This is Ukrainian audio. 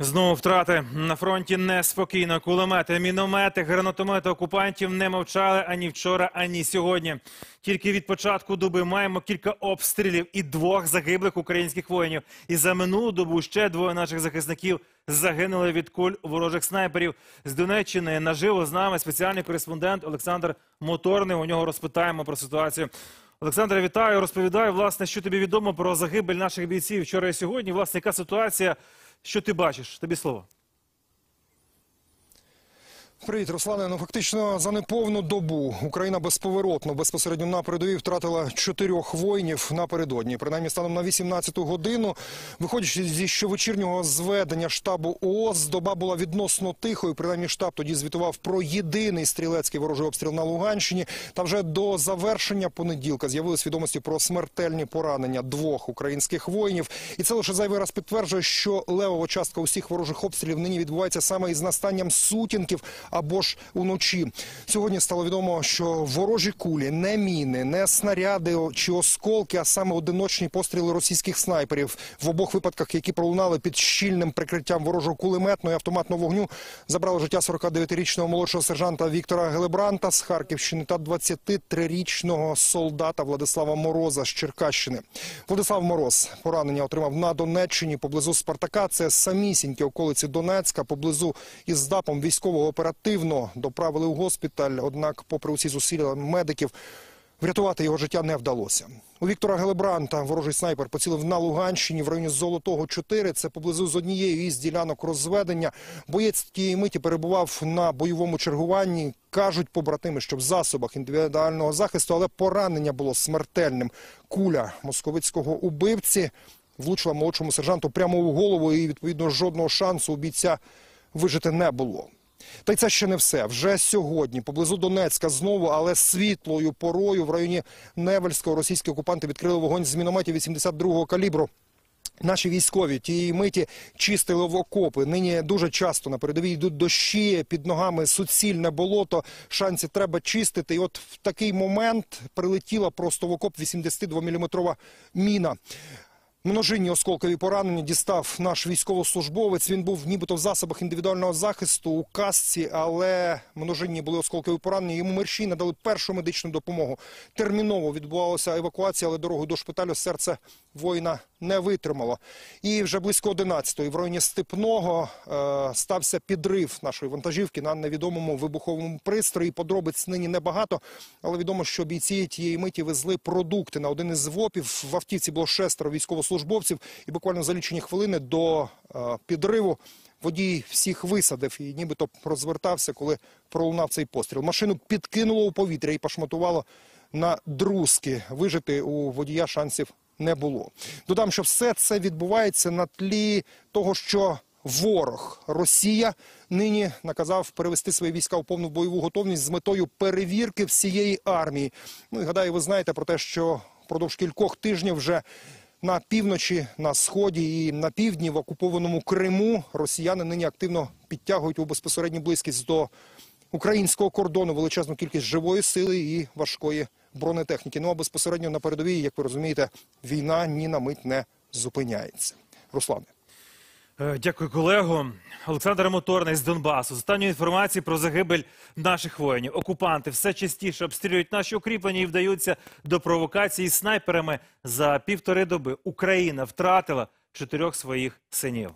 Знову втрати на фронті неспокійно. Кулемети, міномети, гранатомети окупантів не мовчали ані вчора, ані сьогодні. Тільки від початку доби маємо кілька обстрілів і двох загиблих українських воїнів. І за минулу добу ще двоє наших захисників загинули від куль ворожих снайперів. З Донеччини наживо з нами спеціальний кореспондент Олександр Моторний. У нього розпитаємо про ситуацію. Олександре, вітаю. Розповідаю, власне, що тобі відомо про загибель наших бійців вчора і сьогодні. Власне, яка ситуація? Що ти бачиш? Тобі слово. Привіт, Руслане. Ну фактично за неповну добу Україна безповоротно безпосередньо на передовій втратила чотирьох воїнів напередодні. Принаймні станом на 18-ту годину, виходячи зі щовечірнього зведення штабу ООС, доба була відносно тихою. Принаймні штаб тоді звітував про єдиний стрілецький ворожий обстріл на Луганщині. Та вже до завершення понеділка з'явились відомості про смертельні поранення двох українських воїнів. І це лише зайвий раз підтверджує, що левова частка усіх ворожих обстрілів нині відбувається саме із настанням сутінків або ж уночі. Сьогодні стало відомо, що ворожі кулі, не міни, не снаряди чи осколки, а саме одиночні постріли російських снайперів в обох випадках, які пролунали під щільним прикриттям ворожого кулеметного і автоматного вогню, забрали життя 49-річного молодшого сержанта Віктора Гелебранта з Харківщини та 23-річного солдата Владислава Мороза з Черкащини. Владислав Мороз поранення отримав на Донеччині поблизу Спартака. Це самісінькі околиці Донецька, поблизу із здапом військового оперативно доправили у госпіталь. Однак, попри усі зусилля медиків, врятувати його життя не вдалося. У Віктора Гелебранта ворожий снайпер поцілив на Луганщині в районі Золотого 4. Це поблизу з однією із ділянок розведення. Боєць тієї миті перебував на бойовому чергуванні. Кажуть побратими, що в засобах індивідуального захисту, але поранення було смертельним. Куля московицького убивці влучила молодшому сержанту прямо у голову, і відповідно жодного шансу у бійця вижити не було. Та й це ще не все. Вже сьогодні, поблизу Донецька, знову, але світлою порою в районі Невельського російські окупанти відкрили вогонь з мінометів 82-го калібру. Наші військові тієї миті чистили в окопи. Нині дуже часто на передовій йдуть дощі, під ногами суцільне болото. Шанси треба чистити. І от в такий момент прилетіла просто в окоп 82-мм міна. Множинні осколкові поранення дістав наш військовослужбовець. Він був нібито в засобах індивідуального захисту у касці, але множинні були осколкові поранення. Йому мерщій надали першу медичну допомогу. Терміново відбувалася евакуація, але дорогу до шпиталю серце воїна не витримало. І вже близько 11-ї в районі Степного е, стався підрив нашої вантажівки на невідомому вибуховому пристрої. Подробиць нині небагато, але відомо, що бійці тієї миті везли продукти на один із ВОПів. В автівці було шестеро військовослужбовців, і буквально за лічені хвилини до е, підриву. Водій всіх висадив і нібито розвертався, коли пролунав цей постріл. Машину підкинуло у повітря і пошматувало на друзки. Вижити у водія шансів не було. Додам, що все це відбувається на тлі того, що ворог Росія нині наказав перевести свої війська у повну бойову готовність з метою перевірки всієї армії. Ну і гадаю, ви знаєте про те, що впродовж кількох тижнів вже на півночі, на сході і на півдні в окупованому Криму росіяни нині активно підтягують у безпосередню близькість до українського кордону величезну кількість живої сили і важкої бронетехніки. Ну а безпосередньо на передовій, як ви розумієте, війна ні на мить не зупиняється. Руслане. Е, Дякую, колего. Олександр Моторний з Донбасу. З останньої інформації про загибель наших воїнів. Окупанти все частіше обстрілюють наші укріплення і вдаються до провокації снайперами. За півтори доби Україна втратила чотирьох своїх синів.